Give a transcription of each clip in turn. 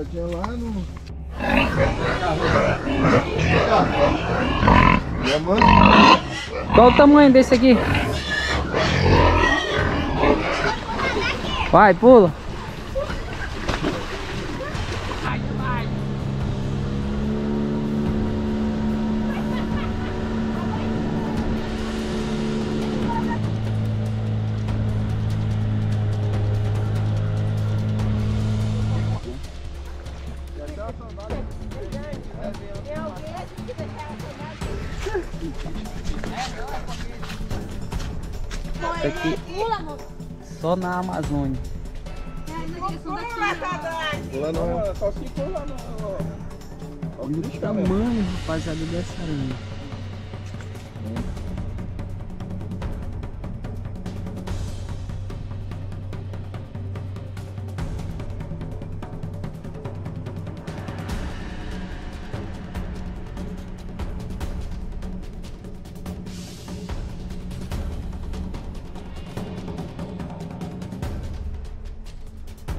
cara tinha lá no. Qual o tamanho desse aqui? Vai, pula. Isso aqui só na Amazônia. Lá não. Só se for lá no. Olha o tamanho, rapaziada, dessa aranha.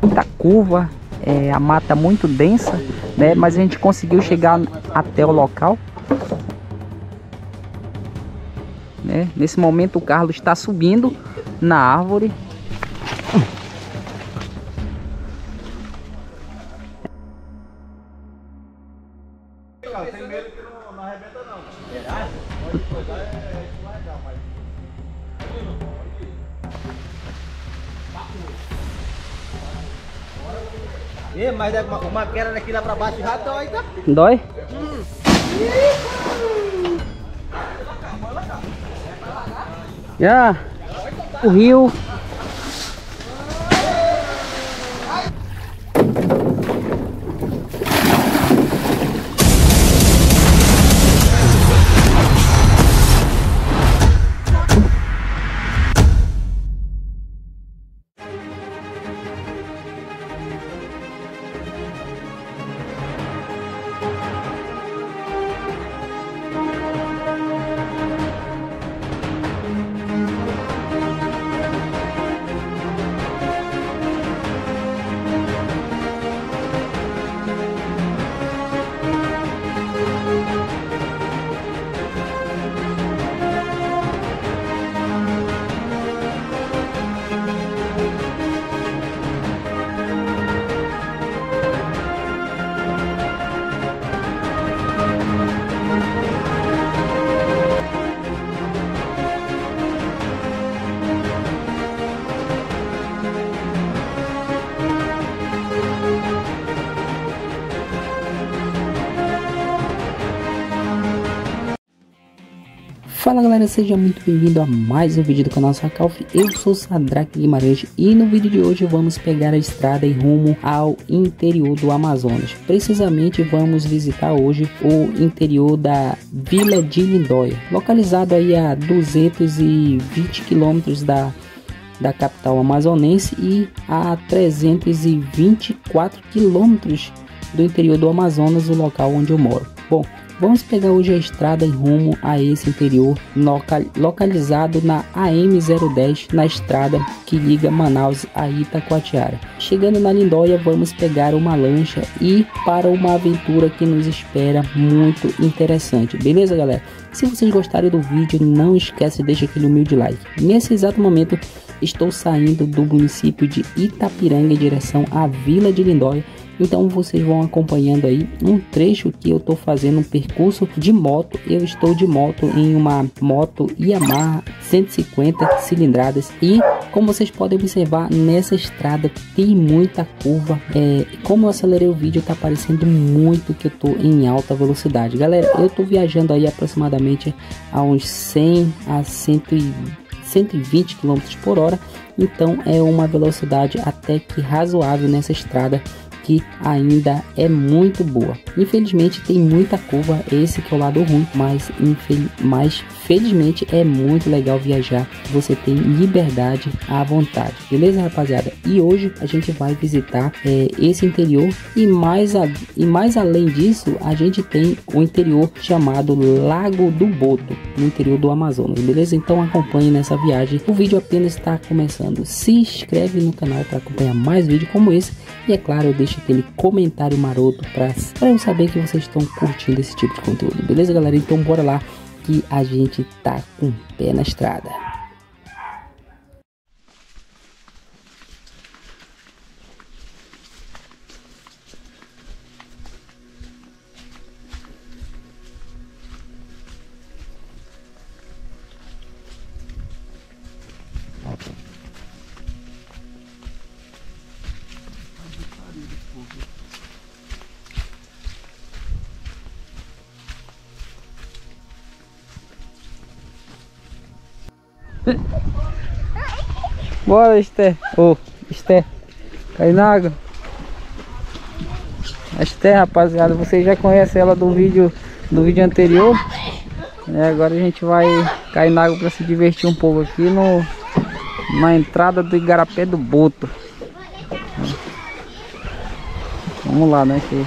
Muita curva, é, a mata muito densa, né? Mas a gente conseguiu chegar até o local. Né? Nesse momento o Carlos está subindo na árvore. Queda daqui lá pra baixo já dói, tá? Dói? Já. O rio. Galera, seja muito bem-vindo a mais um vídeo do canal Sacalf. Eu sou Sadraque Guimarães e no vídeo de hoje vamos pegar a estrada em rumo ao interior do Amazonas. Precisamente vamos visitar hoje o interior da Vila de Lindóia, localizado aí a 220 quilômetros da da capital amazonense e a 324 quilômetros do interior do Amazonas, o local onde eu moro. Bom, Vamos pegar hoje a estrada em rumo a esse interior, local, localizado na AM010, na estrada que liga Manaus a Itacoatiara. Chegando na Lindóia, vamos pegar uma lancha e para uma aventura que nos espera muito interessante. Beleza, galera? Se vocês gostarem do vídeo, não esquece de deixar aquele humilde like. Nesse exato momento, estou saindo do município de Itapiranga em direção à Vila de Lindóia então vocês vão acompanhando aí um trecho que eu estou fazendo um percurso de moto. Eu estou de moto em uma moto Yamaha 150 cilindradas e como vocês podem observar nessa estrada tem muita curva. É, como eu acelerei o vídeo tá parecendo muito que eu estou em alta velocidade. Galera, eu estou viajando aí aproximadamente a uns 100 a 120 km por hora, então é uma velocidade até que razoável nessa estrada que ainda é muito boa. Infelizmente tem muita curva, esse que é o lado ruim, mas, infel mas Felizmente é muito legal viajar, você tem liberdade à vontade, beleza rapaziada? E hoje a gente vai visitar é, esse interior e mais, a, e mais além disso a gente tem o interior chamado Lago do Boto, no interior do Amazonas, beleza? Então acompanhe nessa viagem, o vídeo apenas está começando, se inscreve no canal para acompanhar mais vídeos como esse e é claro, deixa aquele comentário maroto para eu saber que vocês estão curtindo esse tipo de conteúdo, beleza galera? Então bora lá que a gente tá com o pé na estrada. Bora, Esther. Ô, oh, Esther. Cai na água. Esther, rapaziada, vocês já conhecem ela do vídeo do vídeo anterior. É, agora a gente vai cair na água para se divertir um pouco aqui no na entrada do Igarapé do Boto. Vamos lá, né? Que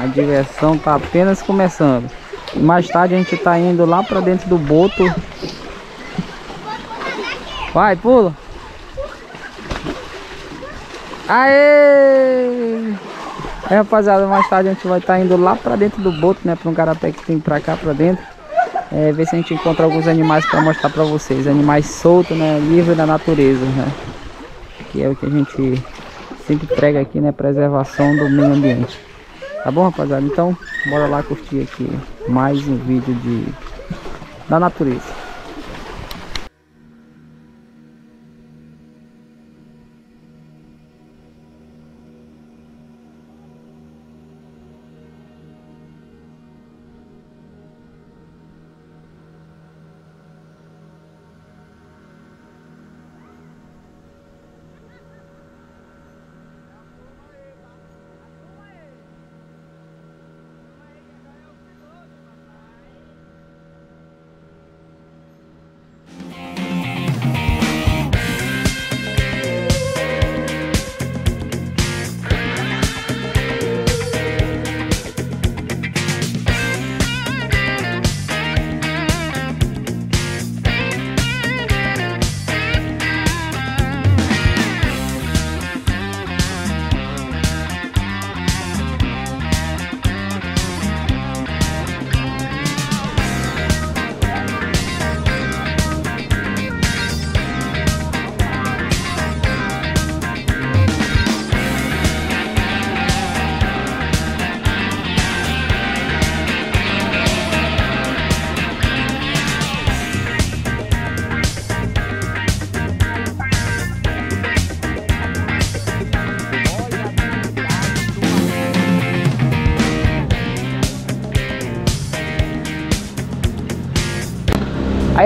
a diversão tá apenas começando. Mais tarde a gente tá indo lá para dentro do boto Vai, pula. Aê! Aí, rapaziada, mais tarde a gente vai estar tá indo lá pra dentro do boto, né? Pra um garapé que tem pra cá, pra dentro. É, ver se a gente encontra alguns animais pra mostrar pra vocês. Animais soltos, né? Livre da natureza, né? Que é o que a gente sempre prega aqui, né? Preservação do meio ambiente. Tá bom, rapaziada? Então, bora lá curtir aqui mais um vídeo de da natureza.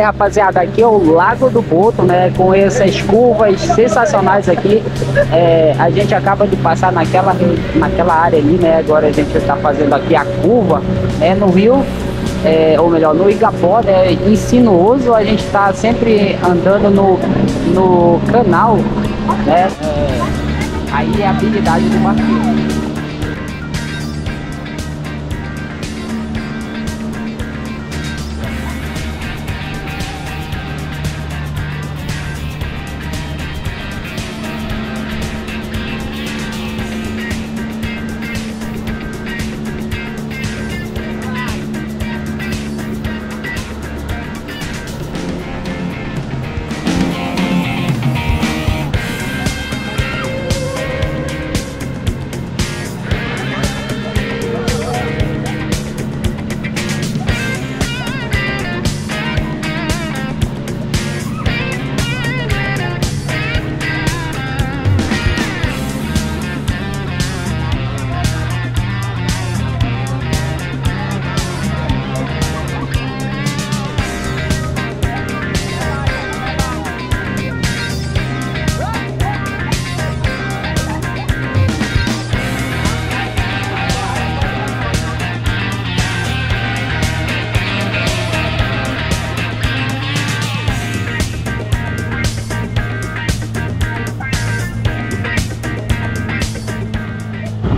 Rapaziada, aqui é o Lago do Boto, né? Com essas curvas sensacionais aqui. É, a gente acaba de passar naquela, naquela área ali, né? Agora a gente está fazendo aqui a curva né? no rio. É, ou melhor, no Igapó, né, insinuoso, a gente está sempre andando no, no canal, né, é, aí é a habilidade do.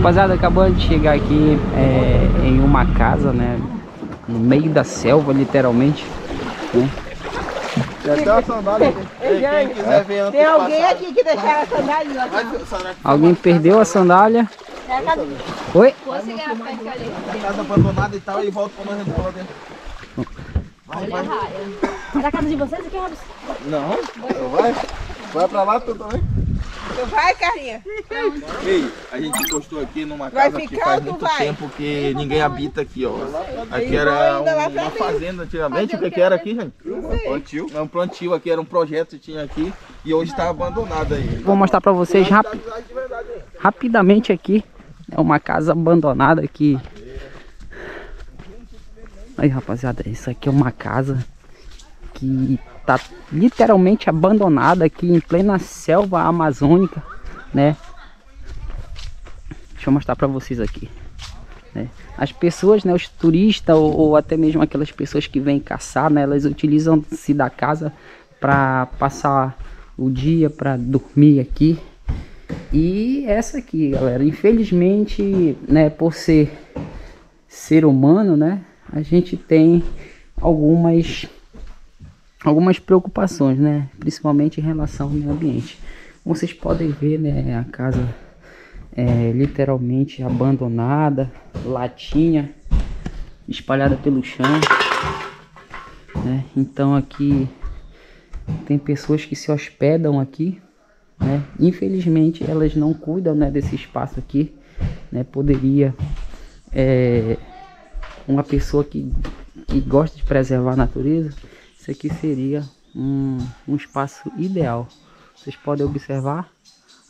Rapaziada, acabou de chegar aqui é, em uma casa, né? No meio da selva, literalmente. Né? Tem alguém aqui que deixaram a sandália Alguém perdeu a sandália. Oi? casa abandonada e tal, e volta quando a gente for lá dentro. Vai, vai. É da casa de vocês aqui, Robson? Não, então vai. Vai pra lá tu também. Tu vai, carinha? Ei, a gente encostou aqui numa Vai casa que faz muito vai? tempo que ninguém habita aqui, ó. Aqui era um- uma fazenda antigamente. O que, que era aqui, gente? Um plantio. É um plantio aqui, era um projeto que tinha aqui e hoje está abandonado aí. Vou mostrar pra vocês rapi rapidamente aqui. É uma casa abandonada aqui. Aí, rapaziada, isso aqui é uma casa que tá literalmente abandonada aqui em plena selva amazônica, né? Deixa eu mostrar pra vocês aqui. né? As pessoas, né, os turistas ou, ou até mesmo aquelas pessoas que vêm caçar, né, elas utilizam-se da casa para passar o dia, para dormir aqui. E essa aqui, galera, infelizmente, né, por ser ser humano, né, a gente tem algumas algumas preocupações, né, principalmente em relação ao meio ambiente. Como vocês podem ver, né, a casa é literalmente abandonada, latinha espalhada pelo chão, né? Então aqui tem pessoas que se hospedam aqui, né? Infelizmente elas não cuidam, né, desse espaço aqui, né? Poderia é, uma pessoa que, que gosta de preservar a natureza, isso aqui seria um, um espaço ideal. Vocês podem observar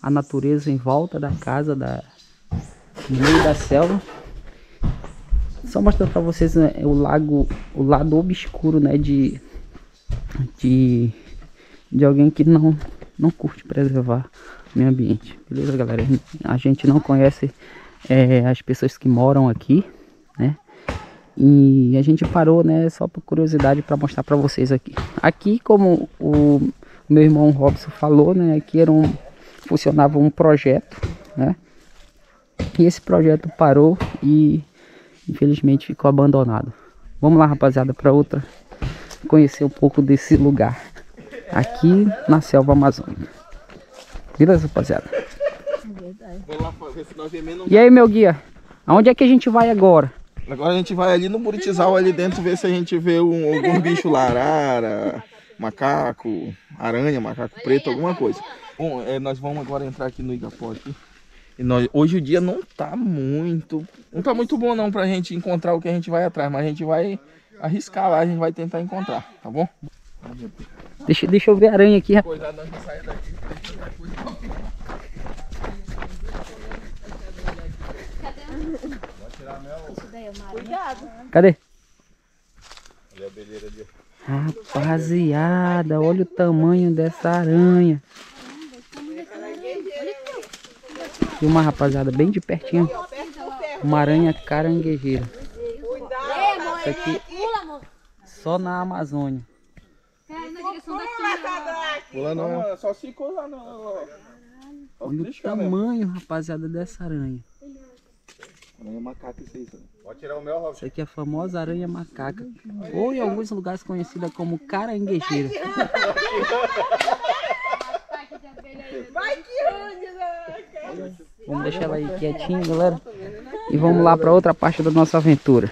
a natureza em volta da casa, da, no meio da selva. Só mostrando para vocês né, o lago, o lado obscuro, né, de, de, de alguém que não, não curte preservar o meio ambiente. Beleza, galera? A gente não conhece é, as pessoas que moram aqui? E a gente parou, né, só por curiosidade para mostrar para vocês aqui. Aqui, como o meu irmão Robson falou, né, aqui era um funcionava um projeto, né? E esse projeto parou e infelizmente ficou abandonado. Vamos lá, rapaziada, para outra conhecer um pouco desse lugar aqui na selva amazônica. Beleza, rapaziada? Vou lá ver se nós vemos. E aí, meu guia? Aonde é que a gente vai agora? Agora a gente vai ali no Buritizal ali dentro ver se a gente vê um, algum bicho lá, arara, macaco, aranha, macaco preto, alguma coisa. Bom, é, nós vamos agora entrar aqui no Igapó aqui. E nós, hoje o dia não tá muito, não tá muito bom não pra gente encontrar o que a gente vai atrás, mas a gente vai arriscar lá, a gente vai tentar encontrar, tá bom? Deixa, deixa eu ver a aranha aqui, rapaz. Coisa nós não sair daqui. Cadê? Rapaziada, olha o tamanho dessa aranha. E uma rapaziada bem de pertinho. Uma aranha caranguejeira. Isso aqui só na Amazônia. Pula não, é só se coisar não. Olha o tamanho, rapaziada, dessa aranha. Aranha macaco isso aí, sabe? Isso aqui é a famosa aranha macaca. Ou em alguns lugares conhecida como caranguejeira. Vai que né? Vamos deixar ela aí quietinha, galera. E vamos lá para outra parte da nossa aventura.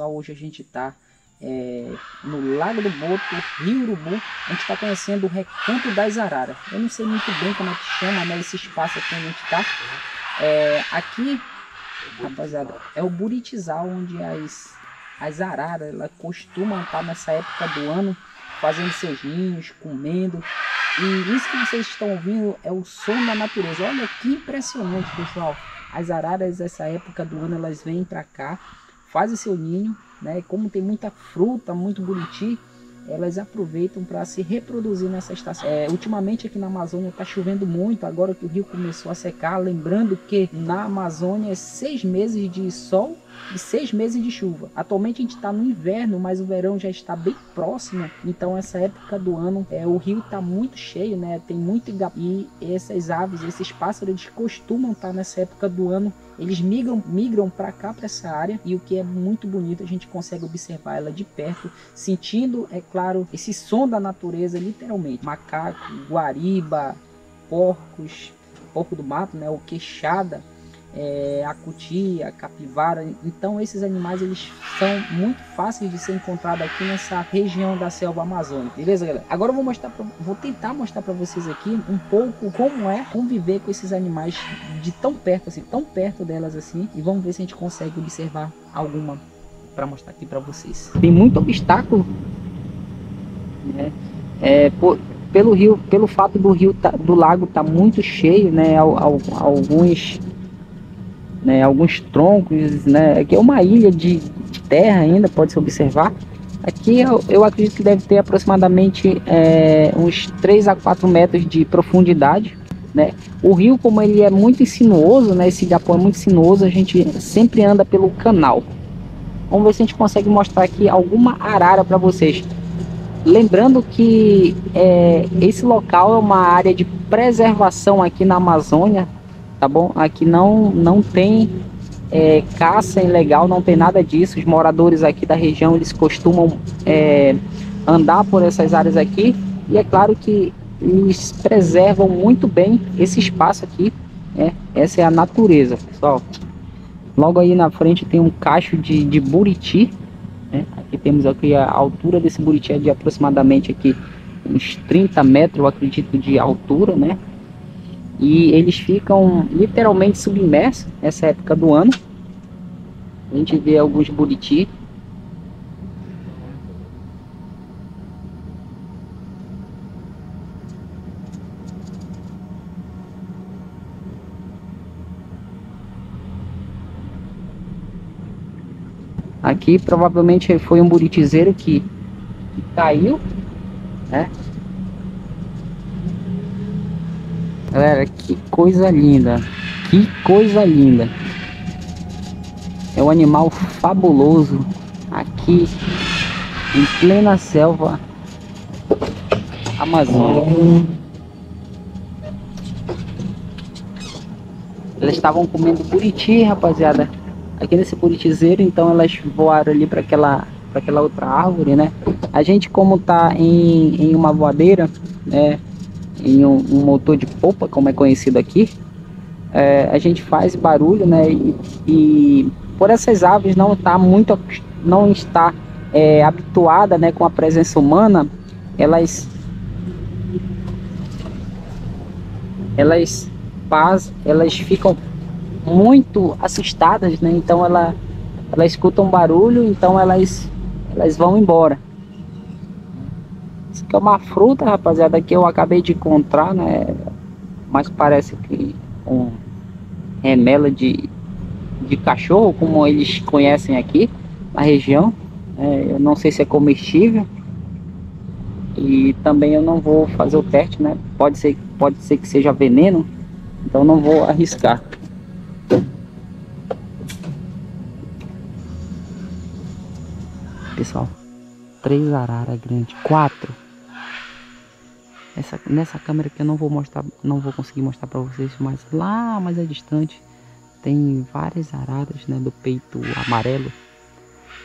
Pessoal, hoje a gente está é, no Lago do Boto, Rio Urubu. A gente está conhecendo o Recanto das Araras. Eu não sei muito bem como é que chama né, esse espaço aqui onde a gente está. É, aqui, rapaziada, é o Buritizal, onde as, as araras elas costumam estar nessa época do ano fazendo seus ninhos, comendo. E isso que vocês estão ouvindo é o som da natureza. Olha que impressionante, pessoal. As araras, essa época do ano, elas vêm para cá, fazem seu ninho, né? Como tem muita fruta, muito buriti, elas aproveitam para se reproduzir nessa estação. É, ultimamente aqui na Amazônia está chovendo muito, agora que o rio começou a secar. Lembrando que na Amazônia é seis meses de sol e seis meses de chuva. Atualmente a gente está no inverno, mas o verão já está bem próximo. Então essa época do ano é, o rio está muito cheio, né? Tem muito e essas aves, esses pássaros, eles costumam estar tá nessa época do ano. Eles migram, migram para cá, para essa área, e o que é muito bonito, a gente consegue observar ela de perto, sentindo, é claro, esse som da natureza, literalmente. Macaco, guariba, porcos, porco do mato, né? O queixada, é, a cutia, a capivara. Então esses animais eles são muito fáceis de ser encontrados aqui nessa região da selva amazônica. Beleza, galera? Agora eu vou mostrar, pra, vou tentar mostrar para vocês aqui um pouco como é conviver com esses animais de tão perto assim, tão perto delas assim, e vamos ver se a gente consegue observar alguma para mostrar aqui para vocês. Tem muito obstáculo, né? É, por, pelo rio, pelo fato do rio tá, do lago tá muito cheio, né? Alguns né, alguns troncos, né, aqui é uma ilha de, terra ainda, pode se observar. Aqui eu, eu, acredito que deve ter aproximadamente é, uns 3 a 4 metros de profundidade. Né? O rio, como ele é muito sinuoso, né, esse igapó é muito sinuoso, a gente sempre anda pelo canal. Vamos ver se a gente consegue mostrar aqui alguma arara para vocês. Lembrando que é, esse local é uma área de preservação aqui na Amazônia, tá bom? Aqui não, não tem é, caça ilegal, não tem nada disso. Os moradores aqui da região, eles costumam é, andar por essas áreas aqui. E é claro que eles preservam muito bem esse espaço aqui. Né? Essa é a natureza, pessoal. Logo aí na frente tem um cacho de, de buriti. Né? Aqui temos aqui a altura desse buriti é de aproximadamente aqui uns 30 metros, eu acredito, de altura, né? E eles ficam literalmente submersos nessa época do ano. A gente vê alguns buriti. Aqui provavelmente foi um buritizeiro que, que caiu, né? Galera, que coisa linda. Que coisa linda. É um animal fabuloso aqui em plena selva amazônica. Elas estavam comendo buriti, rapaziada. Aqui nesse buritizeiro, então elas voaram ali para aquela para aquela outra árvore, né? A gente como tá em, em uma voadeira, né? Em um, um motor de polpa, como é conhecido aqui, é, a gente faz barulho, né? E, e por essas aves não está muito, não está é, habituada, né, com a presença humana, elas elas paz, elas ficam muito assustadas, né? Então ela elas escutam barulho, então elas elas vão embora. Isso aqui é uma fruta, rapaziada, que eu acabei de encontrar, né? Mas parece que um remela de, de cachorro, como eles conhecem aqui na região. É, eu não sei se é comestível. E também eu não vou fazer o teste, né? Pode ser, pode ser que seja veneno, então não vou arriscar. Pessoal, três araras grandes, quatro. Essa, nessa câmera que eu não vou mostrar, não vou conseguir mostrar para vocês, mas lá mais à distante tem várias araras, né, do peito amarelo.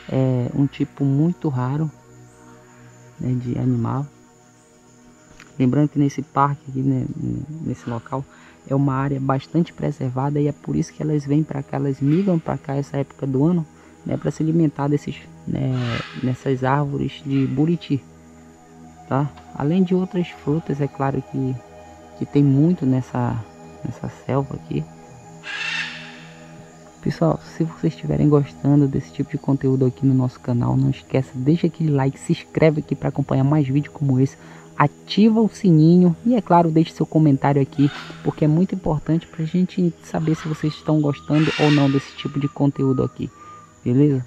É um tipo muito raro né, de animal. Lembrando que nesse parque aqui, né, nesse local, é uma área bastante preservada e é por isso que elas vêm para cá, elas migram para cá essa época do ano né, para se alimentar desses, né, nessas árvores de buriti, tá? Além de outras frutas, é claro que, que tem muito nessa, nessa selva aqui. Pessoal, se vocês estiverem gostando desse tipo de conteúdo aqui no nosso canal, não esqueça, deixa aquele like, se inscreve aqui para acompanhar mais vídeos como esse, ativa o sininho e é claro, deixe seu comentário aqui, porque é muito importante para a gente saber se vocês estão gostando ou não desse tipo de conteúdo aqui, beleza?